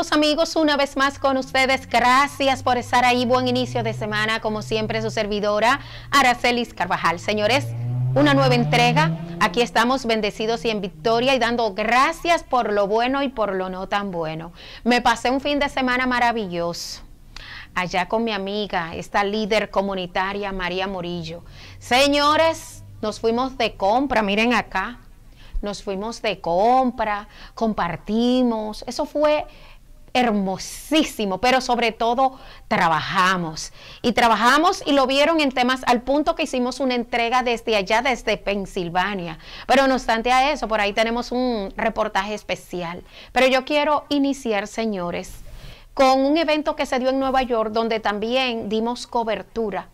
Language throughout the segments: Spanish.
Amigos, una vez más con ustedes. Gracias por estar ahí. Buen inicio de semana, como siempre, su servidora Aracelis Carvajal. Señores, una nueva entrega. Aquí estamos bendecidos y en victoria y dando gracias por lo bueno y por lo no tan bueno. Me pasé un fin de semana maravilloso allá con mi amiga, esta líder comunitaria María Morillo. Señores, nos fuimos de compra, miren acá, nos fuimos de compra, compartimos, eso fue hermosísimo, pero sobre todo trabajamos. Y trabajamos y lo vieron en temas al punto que hicimos una entrega desde allá, desde Pensilvania. Pero no obstante a eso, por ahí tenemos un reportaje especial. Pero yo quiero iniciar, señores, con un evento que se dio en Nueva York, donde también dimos cobertura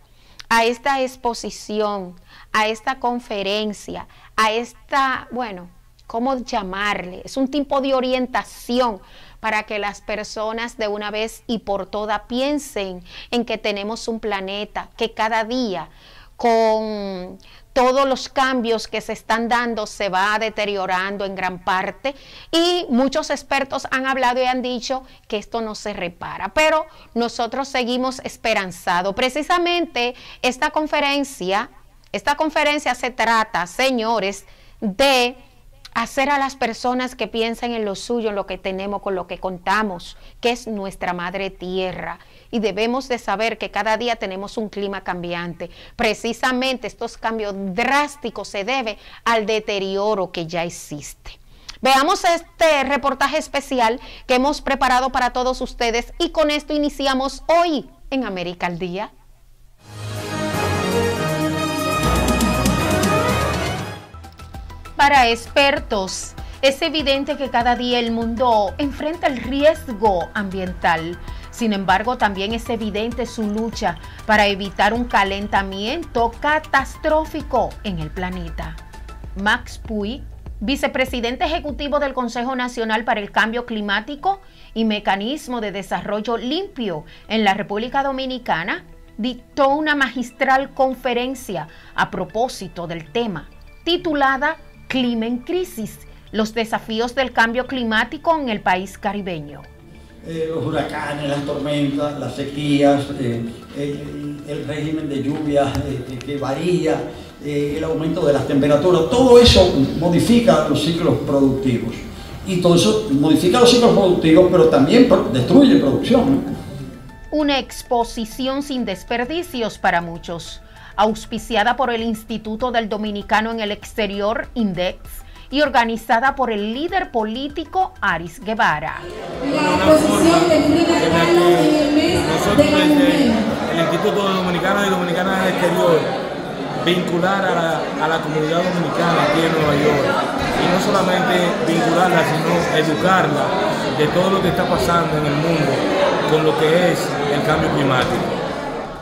a esta exposición, a esta conferencia, a esta, bueno, ¿cómo llamarle? Es un tipo de orientación para que las personas de una vez y por todas piensen en que tenemos un planeta que cada día con todos los cambios que se están dando se va deteriorando en gran parte y muchos expertos han hablado y han dicho que esto no se repara, pero nosotros seguimos esperanzados. Precisamente esta conferencia, esta conferencia se trata, señores, de hacer a las personas que piensen en lo suyo, en lo que tenemos, con lo que contamos, que es nuestra madre tierra. Y debemos de saber que cada día tenemos un clima cambiante. Precisamente estos cambios drásticos se deben al deterioro que ya existe. Veamos este reportaje especial que hemos preparado para todos ustedes y con esto iniciamos hoy en América al Día. Para expertos, es evidente que cada día el mundo enfrenta el riesgo ambiental. Sin embargo, también es evidente su lucha para evitar un calentamiento catastrófico en el planeta. Max Puy, vicepresidente ejecutivo del Consejo Nacional para el Cambio Climático y Mecanismo de Desarrollo Limpio en la República Dominicana, dictó una magistral conferencia a propósito del tema, titulada Clima en crisis, los desafíos del cambio climático en el país caribeño. Eh, los huracanes, las tormentas, las sequías, eh, el, régimen de lluvia eh, que varía, el aumento de las temperaturas, todo eso modifica los ciclos productivos. Y todo eso modifica los ciclos productivos, pero también destruye producción. Una exposición sin desperdicios para muchos auspiciada por el Instituto del Dominicano en el Exterior, INDEX, y organizada por el líder político Aris Guevara. La exposición de Frida Kahlo en el mes de la mujer. El Instituto Dominicano y Dominicana en el Exterior vincular a la, a la, comunidad dominicana aquí en Nueva York y no solamente vincularla, sino educarla de todo lo que está pasando en el mundo con lo que es el cambio climático.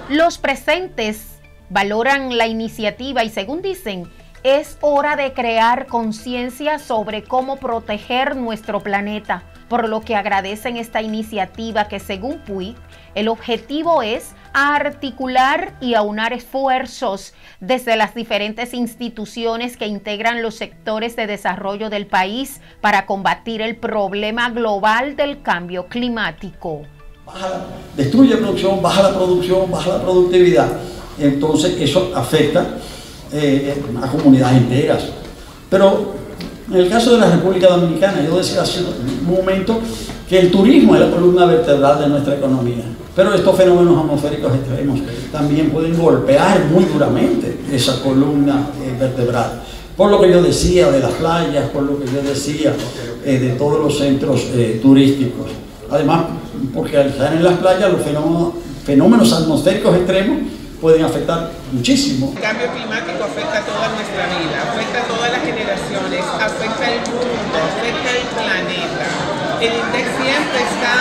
Los presentes valoran la iniciativa y según dicen, es hora de crear conciencia sobre cómo proteger nuestro planeta, por lo que agradecen esta iniciativa que según Puig, el objetivo es articular y aunar esfuerzos desde las diferentes instituciones que integran los sectores de desarrollo del país para combatir el problema global del cambio climático. Destruye producción, baja la producción, baja la productividad entonces eso afecta eh, a comunidades enteras. Pero en el caso de la República Dominicana, yo decía hace un momento que el turismo es la columna vertebral de nuestra economía. Pero estos fenómenos atmosféricos extremos también pueden golpear muy duramente esa columna eh, vertebral. Por lo que yo decía de las playas, por lo que yo decía eh, de todos los centros turísticos. Además, porque al estar en las playas los fenómenos, fenómenos atmosféricos extremos pueden afectar muchísimo. El cambio climático afecta a toda nuestra vida, afecta a todas las generaciones, afecta al mundo, afecta al planeta. El INDEX siempre está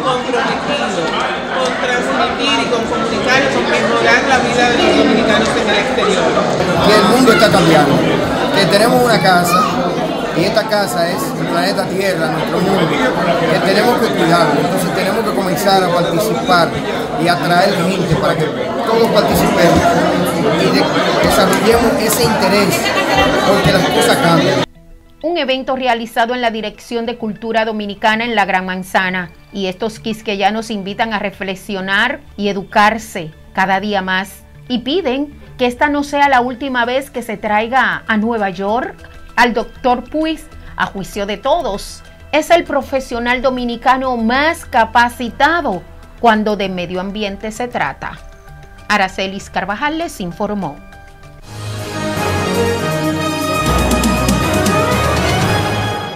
comprometido con transmitir y con comunicar y con mejorar la vida de los dominicanos en el exterior. Que el mundo está cambiando, que tenemos una casa y esta casa es el planeta Tierra, nuestro mundo, que tenemos que cuidarlo, entonces tenemos que comenzar a participar y atraer gente para que todos participemos y desarrollemos ese interés porque las cosas cambian. un evento realizado en la Dirección de Cultura Dominicana en la Gran Manzana. Y estos quisqueyanos invitan a reflexionar y educarse cada día más. Y piden que esta no sea la última vez que se traiga a Nueva York al doctor Puis a juicio de todos. Es el profesional dominicano más capacitado cuando de medio ambiente se trata. Aracelis Carvajal les informó.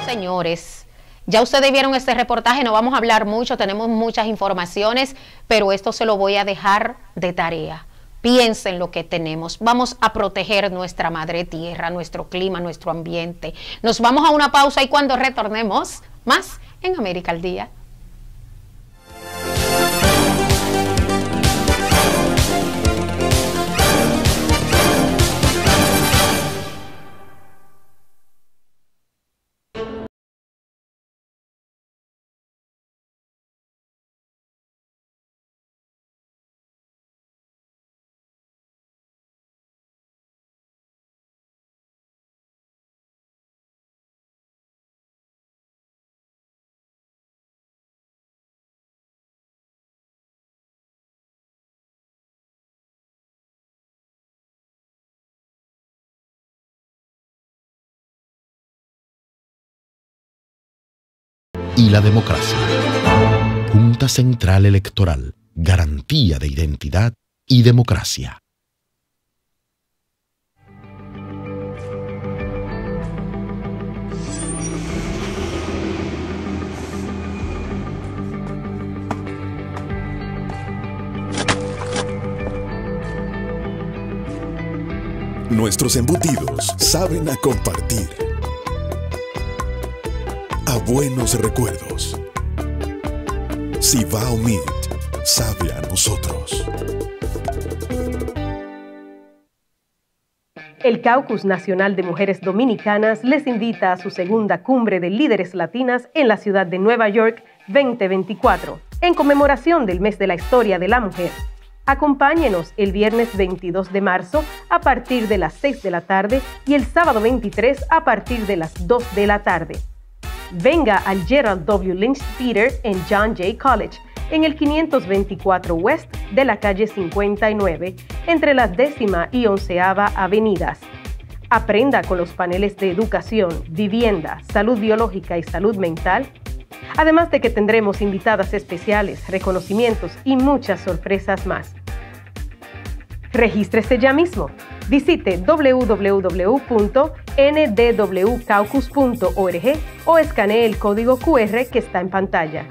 Señores, ya ustedes vieron este reportaje, no vamos a hablar mucho, tenemos muchas informaciones, pero esto se lo voy a dejar de tarea. Piensen lo que tenemos. Vamos a proteger nuestra madre tierra, nuestro clima, nuestro ambiente. Nos vamos a una pausa y cuando retornemos, más en América al Día. Y la democracia. Junta Central Electoral, garantía de identidad y democracia. Nuestros embutidos saben a compartir a buenos recuerdos. Cibao Meat sabe a nosotros. El Caucus Nacional de Mujeres Dominicanas les invita a su segunda cumbre de líderes latinas en la ciudad de Nueva York 2024, en conmemoración del mes de la historia de la mujer. Acompáñenos el viernes 22 de marzo a partir de las 6 de la tarde y el sábado 23 a partir de las 2 de la tarde venga al Gerald W. Lynch Theater en John Jay College, en el 524 West de la calle 59, entre las décima y onceava avenidas. Aprenda con los paneles de educación, vivienda, salud biológica y salud mental, además de que tendremos invitadas especiales, reconocimientos y muchas sorpresas más. Regístrese ya mismo. Visite www.ndwcaucus.org o escanee el código QR que está en pantalla.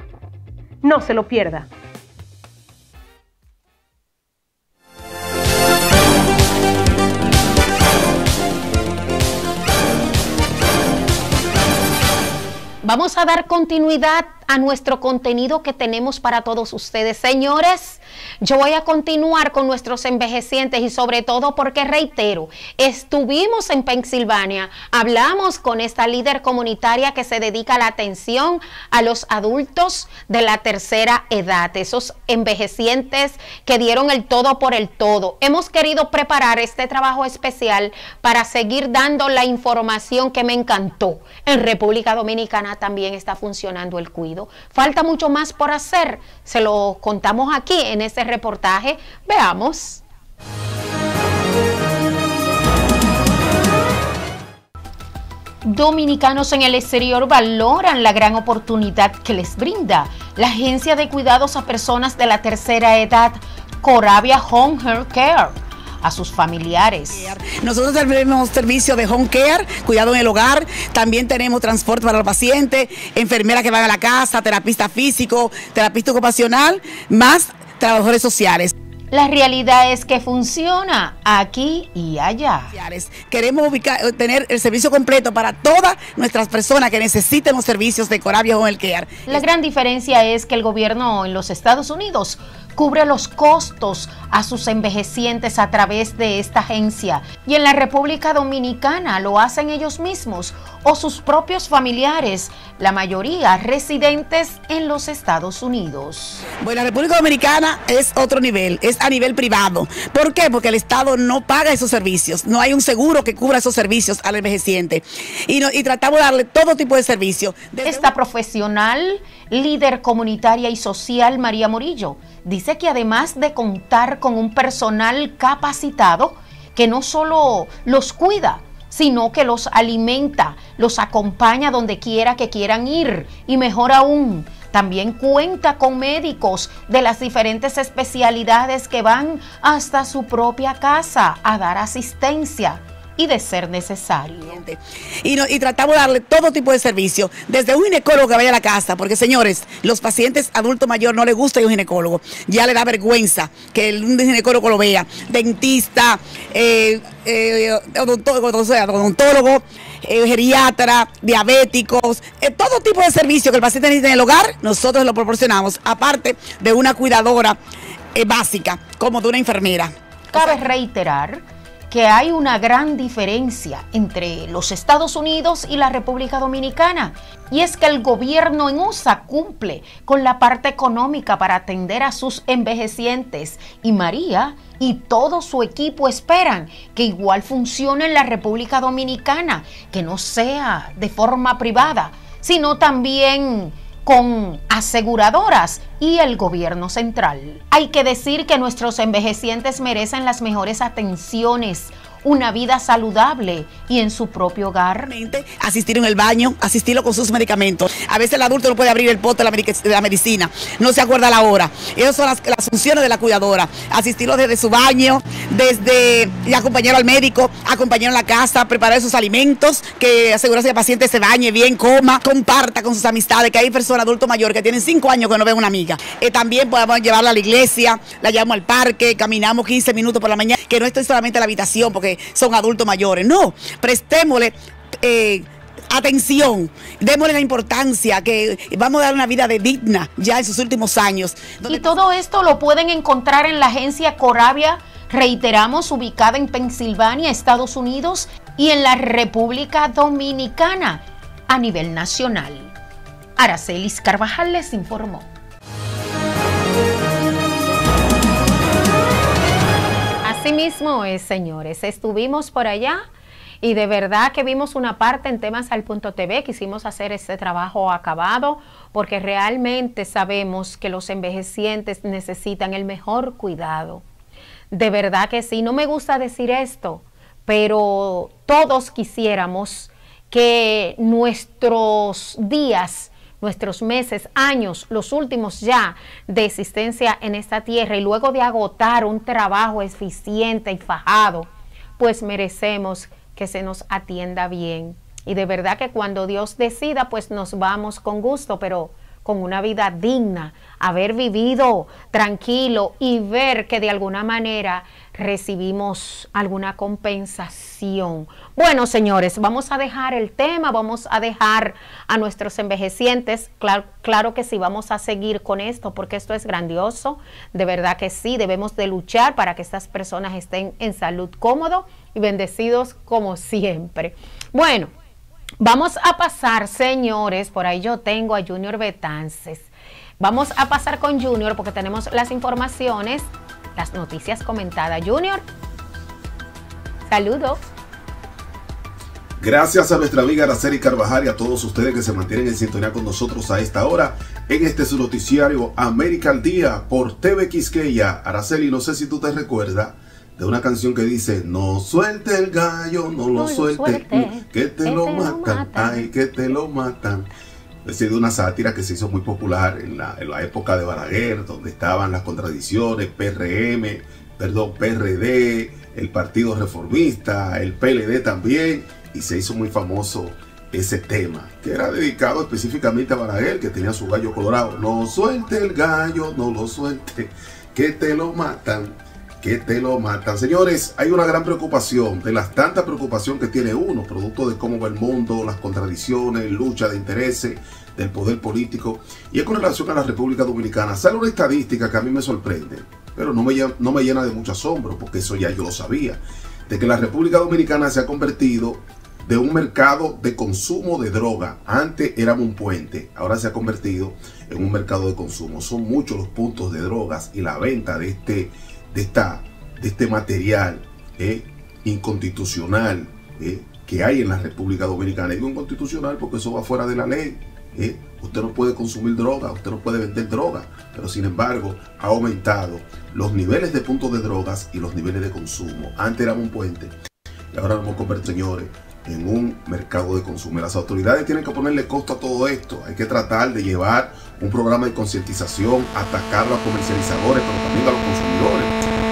No se lo pierda. Vamos a dar continuidad a nuestro contenido que tenemos para todos ustedes. Señores, yo voy a continuar con nuestros envejecientes y sobre todo porque reitero, estuvimos en Pensilvania, hablamos con esta líder comunitaria que se dedica a la atención a los adultos de la tercera edad, esos envejecientes que dieron el todo por el todo. Hemos querido preparar este trabajo especial para seguir dando la información que me encantó. En República Dominicana también está funcionando el cuido. Falta mucho más por hacer. Se lo contamos aquí en este reportaje. Veamos. Dominicanos en el exterior valoran la gran oportunidad que les brinda la Agencia de Cuidados a Personas de la Tercera Edad, Coravia Home Health Care a sus familiares. Nosotros tenemos servicio de home care, cuidado en el hogar, también tenemos transporte para los pacientes, enfermeras que van a la casa, terapista físico, terapista ocupacional, más trabajadores sociales. La realidad es que funciona aquí y allá. Queremos tener el servicio completo para todas nuestras personas que necesiten los servicios de Corabia Home Care. La gran diferencia es que el gobierno en los Estados Unidos cubre los costos a sus envejecientes a través de esta agencia. Y en la República Dominicana lo hacen ellos mismos o sus propios familiares, la mayoría residentes en los Estados Unidos. Bueno, la República Dominicana es otro nivel, es a nivel privado. ¿Por qué? Porque el Estado no paga esos servicios, no hay un seguro que cubra esos servicios al envejeciente. Y, y tratamos de darle todo tipo de servicios. Esta profesional, líder comunitaria y social, María Morillo, dice que además de contar con un personal capacitado, que no solo los cuida, sino que los alimenta, los acompaña donde quiera que quieran ir. Y mejor aún, también cuenta con médicos de las diferentes especialidades que van hasta su propia casa a dar asistencia y de ser necesario. Y, y, tratamos de darle todo tipo de servicio, desde un ginecólogo que vaya a la casa, porque señores, los pacientes adultos mayores no les gusta ir un ginecólogo, ya le da vergüenza que un ginecólogo lo vea, dentista, eh, eh, odontólogo, eh, geriatra, diabéticos, todo tipo de servicio que el paciente necesita en el hogar, nosotros lo proporcionamos, aparte de una cuidadora básica, como de una enfermera. Cabe reiterar que hay una gran diferencia entre los Estados Unidos y la República Dominicana. Y es que el gobierno en USA cumple con la parte económica para atender a sus envejecientes. Y María y todo su equipo esperan que igual funcione en la República Dominicana, que no sea de forma privada, sino también con aseguradoras y el gobierno central. Hay que decir que nuestros envejecientes merecen las mejores atenciones una vida saludable y en su propio hogar. Asistir en el baño, asistirlo con sus medicamentos. A veces el adulto no puede abrir el pote de la, medicina, no se acuerda la hora. Esas son las, funciones de la cuidadora. Asistirlo desde su baño, desde y acompañarlo al médico, acompañarlo a la casa, preparar sus alimentos, que asegurarse que el paciente se bañe bien, coma, comparta con sus amistades, que hay personas adultos mayores que tienen cinco años que no ven una amiga. Eh, también podemos llevarla a la iglesia, la llevamos al parque, caminamos 15 minutos por la mañana, que no esté solamente en la habitación, porque son adultos mayores. No, prestémosle eh, atención, démosle la importancia que vamos a dar una vida digna ya en sus últimos años. Y todo esto lo pueden encontrar en la agencia Coravia, reiteramos, ubicada en Pensilvania, Estados Unidos y en la República Dominicana a nivel nacional. Aracelis Carvajal les informó. Así mismo es, señores. Estuvimos por allá y de verdad que vimos una parte en temas al punto TV. Quisimos hacer este trabajo acabado porque realmente sabemos que los envejecientes necesitan el mejor cuidado. De verdad que sí. No me gusta decir esto, pero todos quisiéramos que nuestros días nuestros meses, años, los últimos ya de existencia en esta tierra y luego de agotar un trabajo eficiente y fajado, pues merecemos que se nos atienda bien. Y de verdad que cuando Dios decida, pues nos vamos con gusto, pero con una vida digna, haber vivido tranquilo y ver que de alguna manera recibimos alguna compensación. Bueno, señores, vamos a dejar el tema, vamos a dejar a nuestros envejecientes. Claro, claro que sí, vamos a seguir con esto porque esto es grandioso. De verdad que sí, debemos de luchar para que estas personas estén en salud cómodo y bendecidos como siempre. Bueno, Vamos a pasar, señores, por ahí yo tengo a Junior Betances. Vamos a pasar con Junior porque tenemos las informaciones, las noticias comentadas. Junior, saludos. Gracias a nuestra amiga Araceli Carvajal y a todos ustedes que se mantienen en sintonía con nosotros a esta hora en este su noticiario América al Día por TV Quisqueya. Araceli, no sé si tú te recuerdas de una canción que dice no suelte el gallo, no, lo, suelte, que te, lo, matan, ay, que te lo matan. Decir, de una sátira que se hizo muy popular en la, en la época de Balaguer, donde estaban las contradicciones, PRM, perdón, PRD, el Partido Reformista, el PLD también, y se hizo muy famoso ese tema, que era dedicado específicamente a Balaguer, que tenía su gallo colorado. No suelte el gallo, no lo suelte, que te lo matan. Que te lo matan. Señores, hay una gran preocupación, de las tantas preocupación que tiene uno, producto de cómo va el mundo, las contradicciones, lucha de intereses del poder político. Y es con relación a la República Dominicana. Sale una estadística que a mí me sorprende, pero no me, no me llena de mucho asombro, porque eso ya yo lo sabía, de que la República Dominicana se ha convertido de un mercado de consumo de droga. Antes era un puente, ahora se ha convertido en un mercado de consumo. Son muchos los puntos de drogas y la venta de este de, esta, de este material eh, inconstitucional eh, que hay en la República Dominicana. Digo inconstitucional porque eso va fuera de la ley. Eh. Usted no puede consumir droga, usted no puede vender droga, pero sin embargo ha aumentado los niveles de puntos de drogas y los niveles de consumo. Antes era un puente y ahora nos hemos convertido, señores, en un mercado de consumo. Las autoridades tienen que ponerle costo a todo esto. Hay que tratar de llevar un programa de concientización, atacar a los comercializadores, pero también a los consumidores.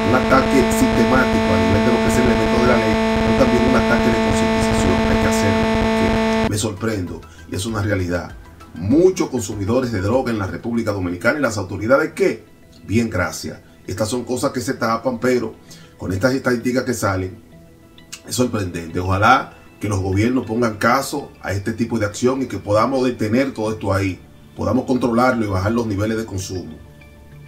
Un ataque sistemático a nivel de lo que es el elemento de la ley, pero también un ataque de concientización. Hay que hacerlo, porque me sorprendo y es una realidad. Muchos consumidores de droga en la República Dominicana y las autoridades que, bien, gracias. Estas son cosas que se tapan, pero con estas estadísticas que salen, es sorprendente. Ojalá que los gobiernos pongan caso a este tipo de acción y que podamos detener todo esto ahí, podamos controlarlo y bajar los niveles de consumo.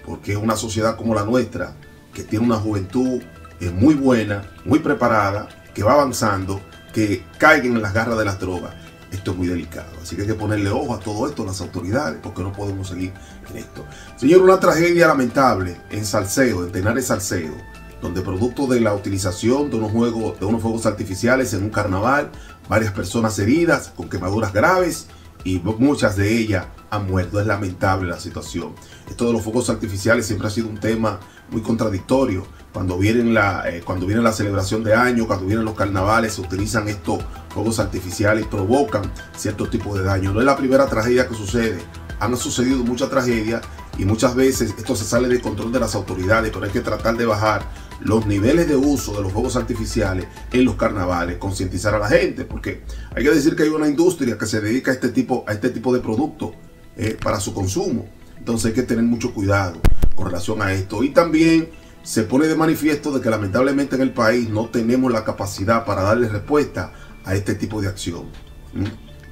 Porque una sociedad como la nuestra, que tiene una juventud eh, muy buena, muy preparada, que va avanzando, que caigan en las garras de las drogas. Esto es muy delicado. Así que hay que ponerle ojo a todo esto a las autoridades, porque no podemos seguir en esto. Señor, una tragedia lamentable en Salcedo, en Tenares Salcedo donde producto de la utilización de unos, juegos, de unos fuegos artificiales en un carnaval, varias personas heridas con quemaduras graves y muchas de ellas han muerto. Es lamentable la situación. Esto de los fuegos artificiales siempre ha sido un tema muy contradictorio. Cuando viene la, eh, cuando viene la celebración de año, cuando vienen los carnavales, se utilizan estos fuegos artificiales y provocan ciertos tipos de daño. No es la primera tragedia que sucede. Han sucedido muchas tragedias y muchas veces esto se sale de control de las autoridades, pero hay que tratar de bajar los niveles de uso de los fuegos artificiales en los carnavales, concientizar a la gente, porque hay que decir que hay una industria que se dedica a este tipo, a este tipo de productos eh, para su consumo. Entonces hay que tener mucho cuidado con relación a esto. Y también se pone de manifiesto de que lamentablemente en el país no tenemos la capacidad para darle respuesta a este tipo de acción.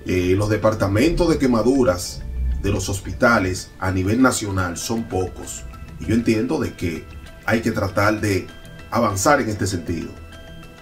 Eh, los departamentos de quemaduras de los hospitales a nivel nacional son pocos. Y yo entiendo de que hay que tratar de avanzar en este sentido.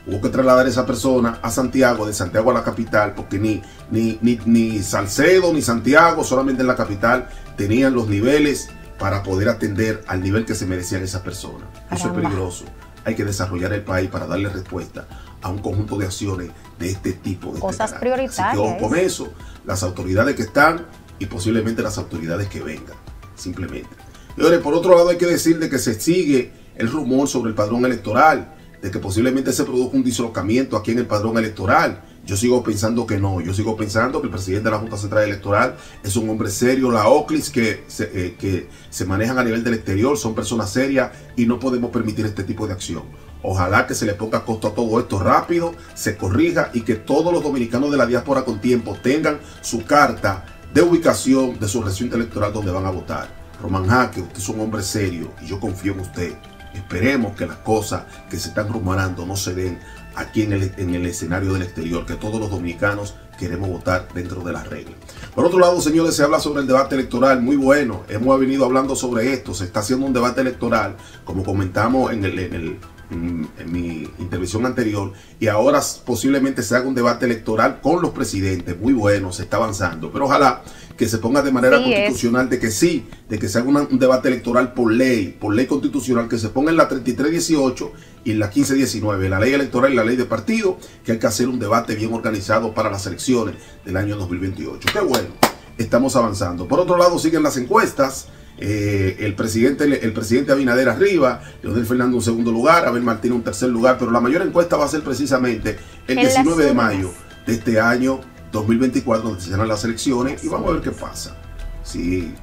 Hubo que trasladar a esa persona a Santiago, de Santiago a la capital, porque ni, ni, ni, Salcedo ni Santiago, solamente en la capital, tenían los niveles para poder atender al nivel que se merecían esas personas. Eso es peligroso. Hay que desarrollar el país para darle respuesta a un conjunto de acciones de este tipo. De Cosas prioritarias. con eso, las autoridades que están y posiblemente las autoridades que vengan, simplemente. Y por otro lado hay que decir de que se sigue el rumor sobre el padrón electoral, de que posiblemente se produzca un dislocamiento aquí en el padrón electoral. Yo sigo pensando que no, yo sigo pensando que el presidente de la Junta Central Electoral es un hombre serio, la OCLIS que se, eh, que se manejan a nivel del exterior son personas serias y no podemos permitir este tipo de acción. Ojalá que se le ponga costo a todo esto rápido, se corrija y que todos los dominicanos de la diáspora con tiempo tengan su carta de ubicación de su recinto electoral donde van a votar. Román Jaque, usted es un hombre serio y yo confío en usted. Esperemos que las cosas que se están rumorando no se den aquí en el, en el escenario del exterior, que todos los dominicanos queremos votar dentro de las reglas. Por otro lado, señores, se habla sobre el debate electoral, muy bueno, hemos venido hablando sobre esto, se está haciendo un debate electoral, como comentamos en el, en el en, mi intervención anterior y ahora posiblemente se haga un debate electoral con los presidentes, muy bueno, se está avanzando, pero ojalá que se ponga de manera constitucional de que sí, de que se haga un debate electoral por ley, por ley constitucional, que se ponga en la 3318 y en la 1519, la ley electoral y la ley de partido, que hay que hacer un debate bien organizado para las elecciones del año 2028. Qué bueno, estamos avanzando. Por otro lado, siguen las encuestas. Eh, el, presidente, el presidente Abinader arriba, Leonel Fernando en segundo lugar, Abel Martínez en tercer lugar, pero la mayor encuesta va a ser precisamente el 19 de mayo de este año 2024, donde se serán las elecciones, y vamos a ver qué pasa. Si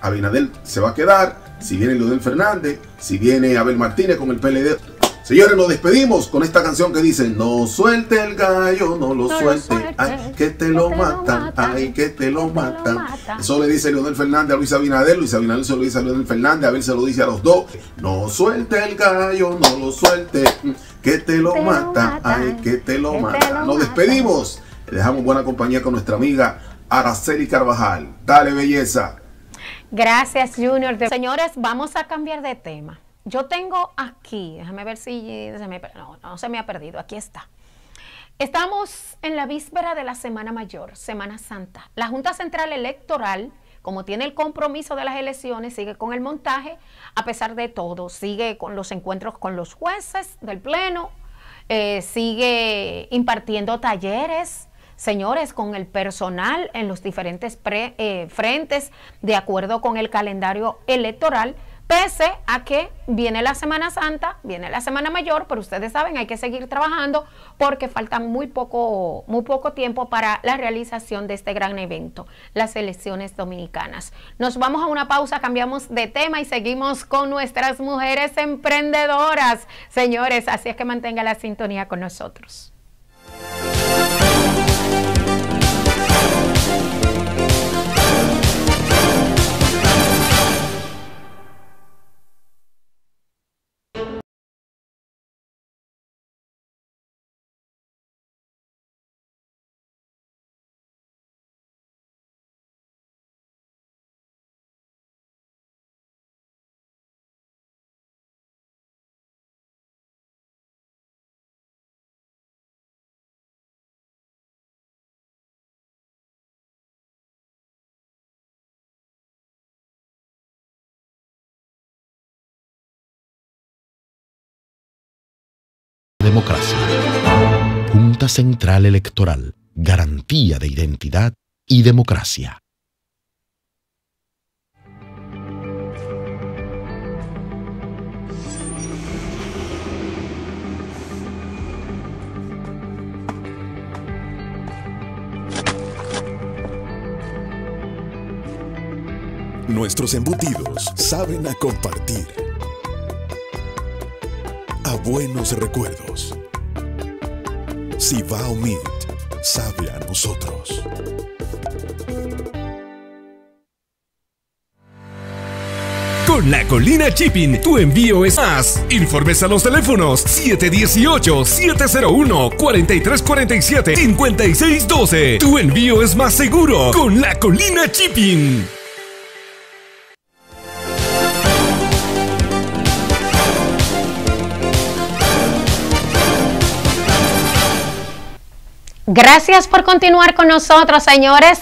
Abinader se va a quedar, si viene Leonel Fernández, si viene Abel Martínez con el PLD, Señores, nos despedimos con esta canción que dice No suelte el gallo, no lo suelte, ay, que te lo matan, ay, que te lo matan. Eso le dice Leonel Fernández a Luis Abinader, Luis Abinader se lo dice a Leonel Fernández, a ver se lo dice a los dos. No suelte el gallo, no lo suelte, que te lo mata, ay, que te lo mata. Nos despedimos. Dejamos buena compañía con nuestra amiga Araceli Carvajal. Dale, belleza. Gracias, Junior. Señores, vamos a cambiar de tema. Yo tengo aquí, déjame ver si se me, no, no se me ha perdido, aquí está. Estamos en la víspera de la Semana Mayor, Semana Santa. La Junta Central Electoral, como tiene el compromiso de las elecciones, sigue con el montaje, a pesar de todo, sigue con los encuentros con los jueces del Pleno, eh, sigue impartiendo talleres, señores, con el personal en los diferentes eh, frentes, de acuerdo con el calendario electoral pese a que viene la Semana Santa, viene la Semana Mayor, pero ustedes saben, hay que seguir trabajando porque falta muy poco, muy poco tiempo para la realización de este gran evento, las elecciones dominicanas. Nos vamos a una pausa, cambiamos de tema y seguimos con nuestras mujeres emprendedoras. Señores, así es que mantenga la sintonía con nosotros. Democracia. Junta Central Electoral, garantía de identidad y democracia. Nuestros embutidos saben a compartir buenos recuerdos. Cibao Meat sabe a nosotros. Con la Colina Chipping, tu envío es más. Informes a los teléfonos 718-701-4347-5612. Tu envío es más seguro con la Colina Chipping. Gracias por continuar con nosotros, señores.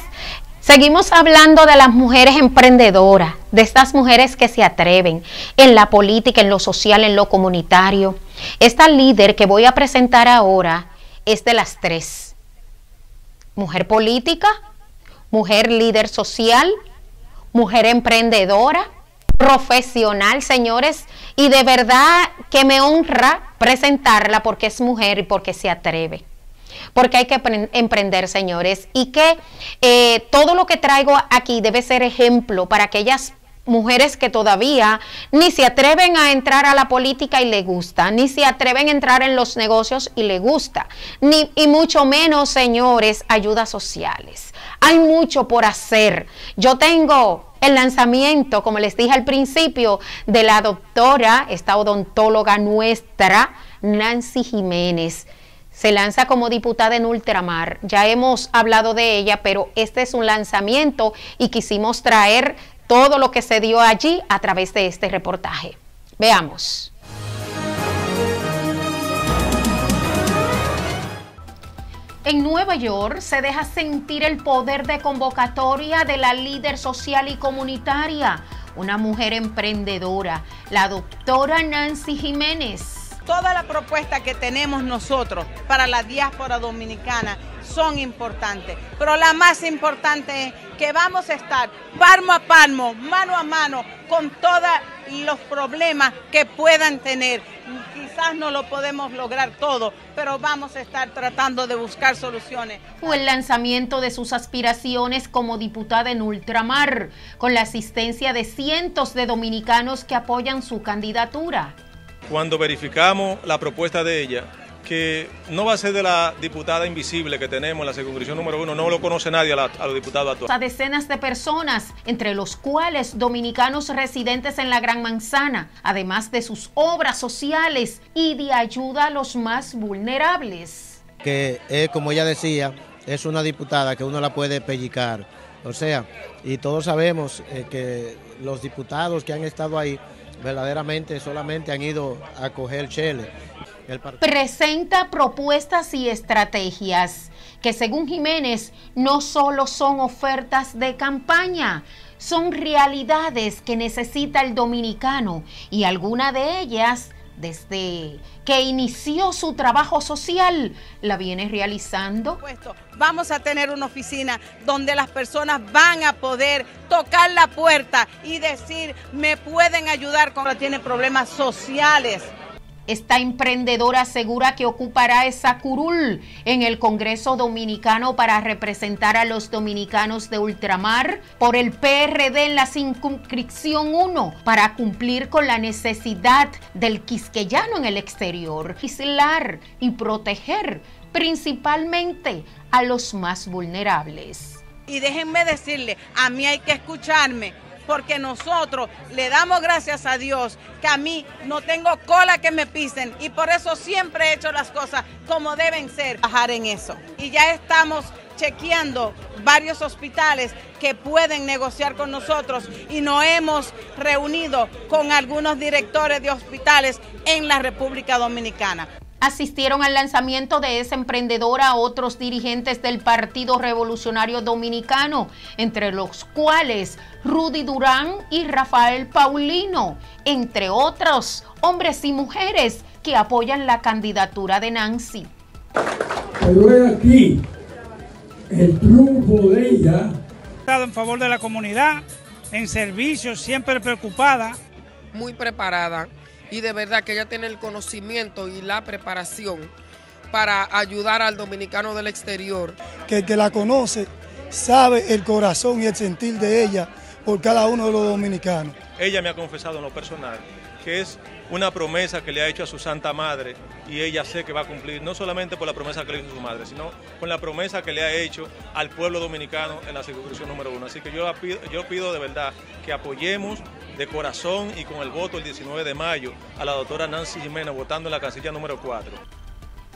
Seguimos hablando de las mujeres emprendedoras, de estas mujeres que se atreven en la política, en lo social, en lo comunitario. Esta líder que voy a presentar ahora es de las tres. Mujer política, mujer líder social, mujer emprendedora, profesional, señores, y de verdad que me honra presentarla porque es mujer y porque se atreve porque hay que emprender, señores, y que eh, todo lo que traigo aquí debe ser ejemplo para aquellas mujeres que todavía ni se atreven a entrar a la política y le gusta, ni se atreven a entrar en los negocios y le gusta, ni y mucho menos, señores, ayudas sociales. Hay mucho por hacer. Yo tengo el lanzamiento, como les dije al principio, de la doctora, esta odontóloga nuestra, Nancy Jiménez se lanza como diputada en ultramar. Ya hemos hablado de ella, pero este es un lanzamiento y quisimos traer todo lo que se dio allí a través de este reportaje. Veamos. En Nueva York se deja sentir el poder de convocatoria de la líder social y comunitaria, una mujer emprendedora, la doctora Nancy Jiménez toda la propuesta que tenemos nosotros para la diáspora dominicana son importantes, pero la más importante es que vamos a estar palmo a palmo, mano a mano, con todos los problemas que puedan tener. Quizás no lo podemos lograr todo, pero vamos a estar tratando de buscar soluciones. Fue el lanzamiento de sus aspiraciones como diputada en ultramar, con la asistencia de cientos de dominicanos que apoyan su candidatura cuando verificamos la propuesta de ella, que no va a ser de la diputada invisible que tenemos en la circunscripción número uno, no lo conoce nadie a, los diputados actuales. A decenas de personas, entre los cuales dominicanos residentes en la Gran Manzana, además de sus obras sociales y de ayuda a los más vulnerables. Que es, como ella decía, es una diputada que uno la puede pellicar. O sea, y todos sabemos eh, que los diputados que han estado ahí verdaderamente solamente han ido a coger chele. Presenta propuestas y estrategias que según Jiménez no solo son ofertas de campaña, son realidades que necesita el dominicano y alguna de ellas desde que inició su trabajo social, la viene realizando. Vamos a tener una oficina donde las personas van a poder tocar la puerta y decir, me pueden ayudar cuando tienen problemas sociales esta emprendedora asegura que ocupará esa curul en el Congreso Dominicano para representar a los dominicanos de ultramar por el PRD en la circunscripción 1 para cumplir con la necesidad del quisqueyano en el exterior, aislar y proteger principalmente a los más vulnerables. Y déjenme decirle, a mí hay que escucharme porque nosotros le damos gracias a Dios que a mí no tengo cola que me pisen. Y por eso siempre he hecho las cosas como deben ser, bajar en eso. Y ya estamos chequeando varios hospitales que pueden negociar con nosotros. Y nos hemos reunido con algunos directores de hospitales en la República Dominicana asistieron al lanzamiento de esa emprendedora otros dirigentes del Partido Revolucionario Dominicano, entre los cuales Rudy Durán y Rafael Paulino, entre otros hombres y mujeres que apoyan la candidatura de Nancy. Pero aquí el triunfo de ella. En favor de la comunidad, en servicio, siempre preocupada. Muy preparada y de verdad que ella tiene el conocimiento y la preparación para ayudar al dominicano del exterior. Que el que la conoce sabe el corazón y el sentir de ella por cada uno de los dominicanos. Ella me ha confesado en lo personal que es una promesa que le ha hecho a su Santa Madre y ella sé que va a cumplir, no solamente por la promesa que le hizo su madre, sino con la promesa que le ha hecho al pueblo dominicano en la circunscripción número uno. Así que yo pido, yo pido de verdad que apoyemos de corazón y con el voto el 19 de mayo a la doctora Nancy Jiménez votando en la casilla número 4.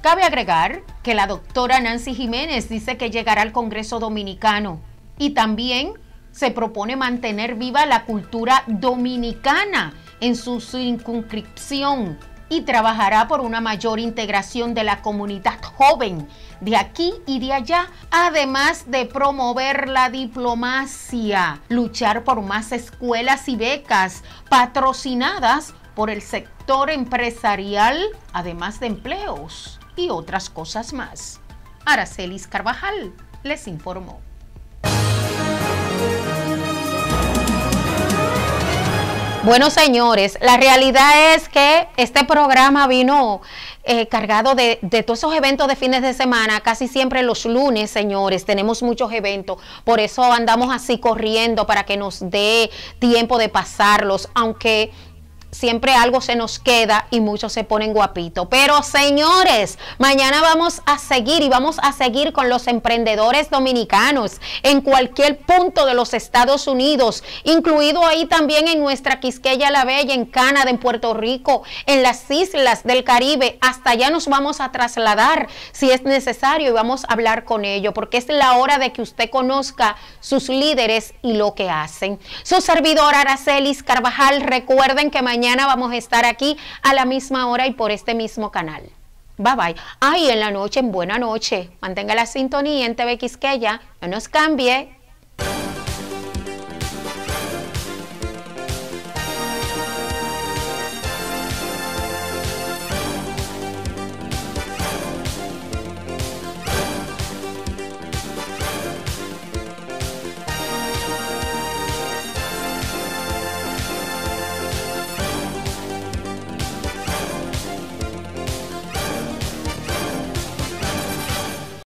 Cabe agregar que la doctora Nancy Jiménez dice que llegará al Congreso Dominicano y también se propone mantener viva la cultura dominicana en su circunscripción y trabajará por una mayor integración de la comunidad joven de aquí y de allá, además de promover la diplomacia, luchar por más escuelas y becas patrocinadas por el sector empresarial, además de empleos y otras cosas más. Aracelis Carvajal les informó. Bueno, señores, la realidad es que este programa vino eh, cargado de, de, todos esos eventos de fines de semana, casi siempre los lunes, señores, tenemos muchos eventos, por eso andamos así corriendo para que nos dé tiempo de pasarlos, aunque siempre algo se nos queda y muchos se ponen guapitos. Pero señores, mañana vamos a seguir y vamos a seguir con los emprendedores dominicanos en cualquier punto de los Estados Unidos, incluido ahí también en nuestra Quisqueya la Bella, en Canadá, en Puerto Rico, en las islas del Caribe. Hasta allá nos vamos a trasladar si es necesario y vamos a hablar con ellos, porque es la hora de que usted conozca sus líderes y lo que hacen. Su servidor Aracelis Carvajal, recuerden que mañana mañana vamos a estar aquí a la misma hora y por este mismo canal. Bye bye. Ay, en la noche, en buena noche. Mantenga la sintonía en TV Quisqueya. No nos cambie.